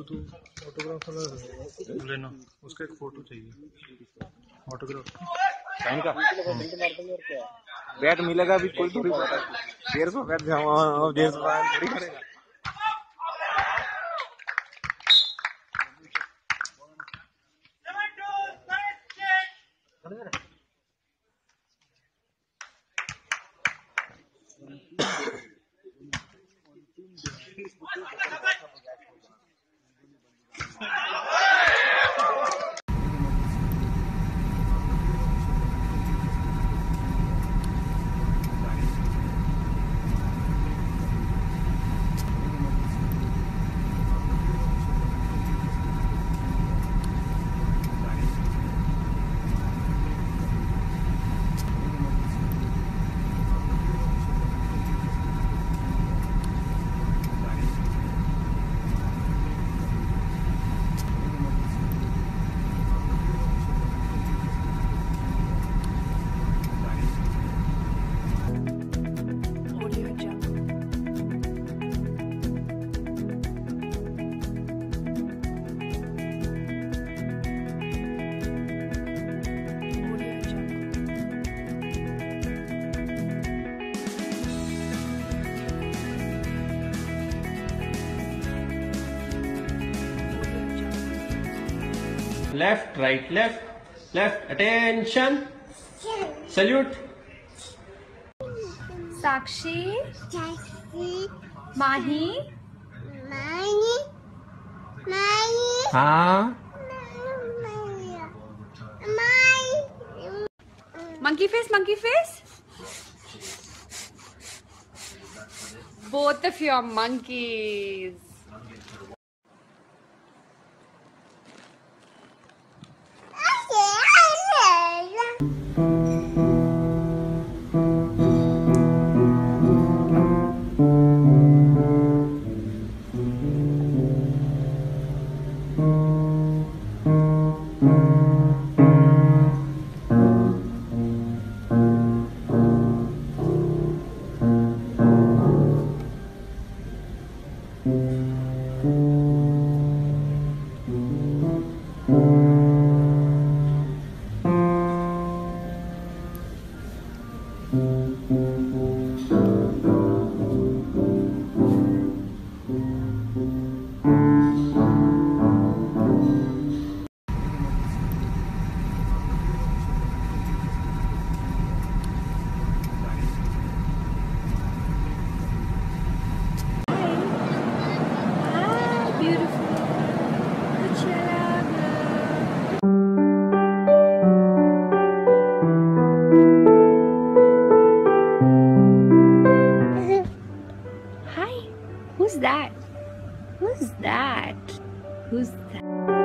Photo photographer तो लेना उसका एक फोटो चाहिए ऑटोग्राफ साइन का बैट मिलेगा अभी कोई थोड़ी डेढ़ सौ बैट डेढ़ सौ थोड़ी करेगा What the left, right, left, left. Attention. Salute. Sakshi. Sakshi. Mahi. Mahi. Mahi. Ah. Monkey face, monkey face. Both of you are monkeys. mm you. Who's that? Who's that? Who's that?